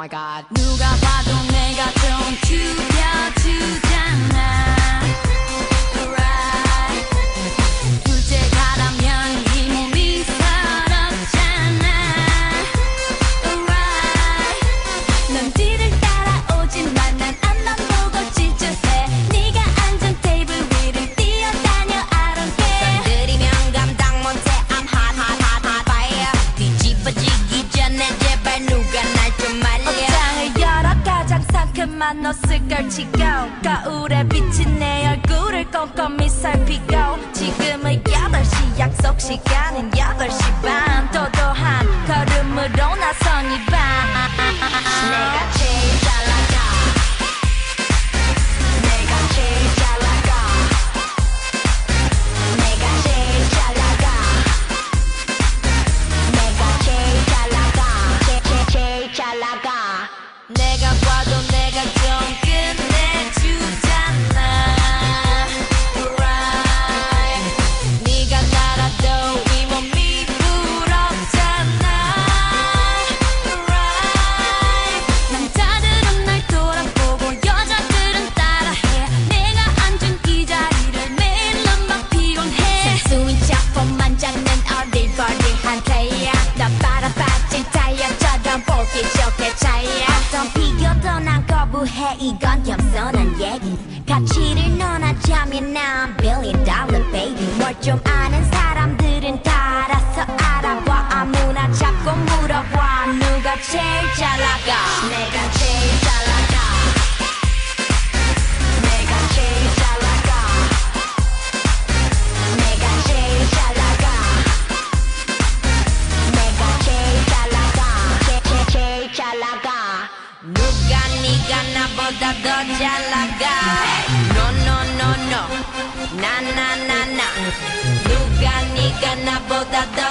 my god. 나만 옷을 걸치고 가을에 비친 내 얼굴을 꼼꼼히 살피고. 지금은 8시 약속 시간. 공부해 이건 겸손한 얘기 가치를 논하자면 난 billion dollar baby 뭘좀 toda doña laga. No, no, no, no. Na, na, na, na. Luganiga na boda doña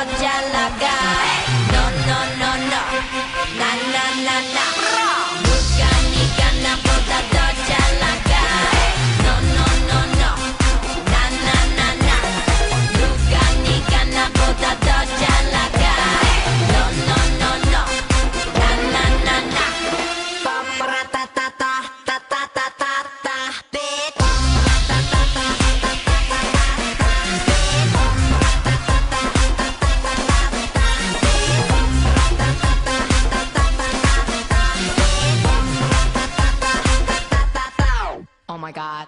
my God.